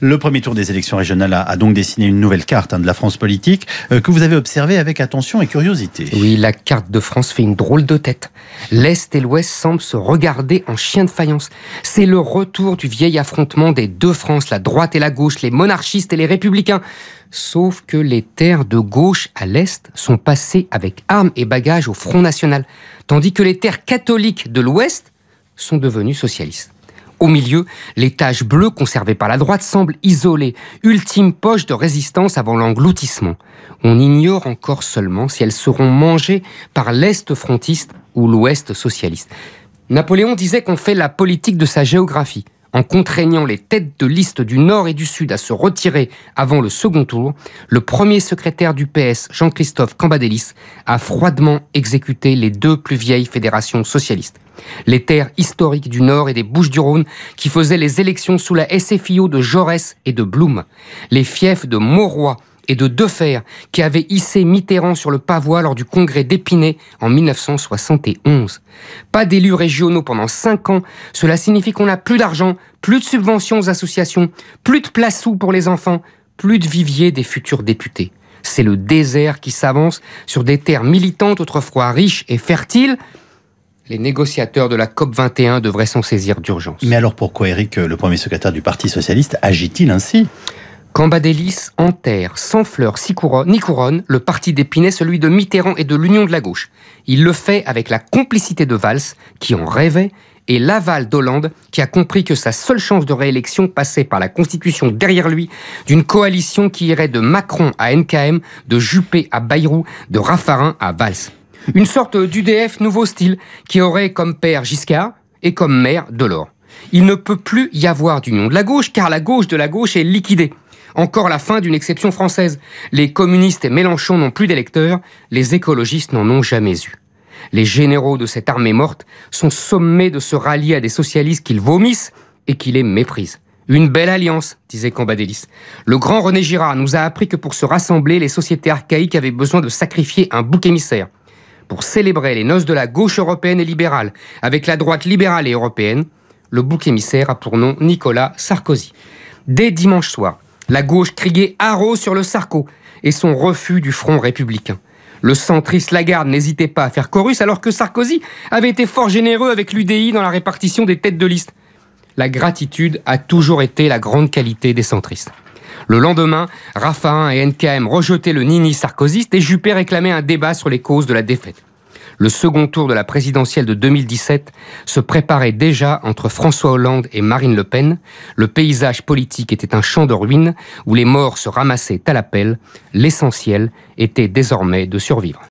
Le premier tour des élections régionales a, donc dessiné une nouvelle carte hein, de la France politique euh, que vous avez observée avec attention et curiosité. Oui, la carte de France fait une drôle de tête. L'Est et l'Ouest semblent se regarder en chien de faïence. C'est le retour du vieil affrontement des deux France, la droite et la gauche, les monarchistes et les républicains. Sauf que les terres de gauche à l'Est sont passées avec armes et bagages au Front National, tandis que les terres catholiques de l'Ouest sont devenues socialistes. Au milieu, les taches bleues conservées par la droite semblent isolées, ultime poche de résistance avant l'engloutissement. On ignore encore seulement si elles seront mangées par l'Est frontiste ou l'Ouest socialiste. Napoléon disait qu'on fait la politique de sa géographie. En contraignant les têtes de liste du Nord et du Sud à se retirer avant le second tour, le premier secrétaire du PS, Jean-Christophe Cambadélis, a froidement exécuté les deux plus vieilles fédérations socialistes. Les terres historiques du Nord et des Bouches-du-Rhône qui faisaient les élections sous la SFIO de Jaurès et de Blum, les fiefs de Mauroy et de Defer qui avaient hissé Mitterrand sur le pavois lors du congrès d'Épinay en 1971. Pas d'élus régionaux pendant cinq ans, cela signifie qu'on n'a plus d'argent, plus de subventions aux associations, plus de places sous pour les enfants, plus de viviers des futurs députés. C'est le désert qui s'avance sur des terres militantes autrefois riches et fertiles, les négociateurs de la COP21 devraient s'en saisir d'urgence. Mais alors pourquoi Eric, le premier secrétaire du Parti socialiste, agit-il ainsi? Cambadélis enterre sans fleurs ni couronne le parti d'Épinay, celui de Mitterrand et de l'Union de la gauche. Il le fait avec la complicité de Valls, qui en rêvait, et l'aval d'Hollande, qui a compris que sa seule chance de réélection passait par la constitution derrière lui d'une coalition qui irait de Macron à NKM, de Juppé à Bayrou, de Raffarin à Valls. Une sorte d'UDF nouveau style qui aurait comme père Giscard et comme mère Delors. Il ne peut plus y avoir d'union de la gauche car la gauche de la gauche est liquidée. Encore la fin d'une exception française. Les communistes et Mélenchon n'ont plus d'électeurs, les écologistes n'en ont jamais eu. Les généraux de cette armée morte sont sommés de se rallier à des socialistes qu'ils vomissent et qui les méprisent. Une belle alliance, disait Cambadélis. Le grand René Girard nous a appris que pour se rassembler, les sociétés archaïques avaient besoin de sacrifier un bouc émissaire pour célébrer les noces de la gauche européenne et libérale avec la droite libérale et européenne, le bouc émissaire a pour nom Nicolas Sarkozy. Dès dimanche soir, la gauche criait haro sur le Sarko et son refus du front républicain. Le centriste Lagarde n'hésitait pas à faire chorus alors que Sarkozy avait été fort généreux avec l'UDI dans la répartition des têtes de liste. La gratitude a toujours été la grande qualité des centristes. Le lendemain, Raffarin et NKM rejetaient le nini sarkozyste et Juppé réclamait un débat sur les causes de la défaite. Le second tour de la présidentielle de 2017 se préparait déjà entre François Hollande et Marine Le Pen. Le paysage politique était un champ de ruines où les morts se ramassaient à l'appel. L'essentiel était désormais de survivre.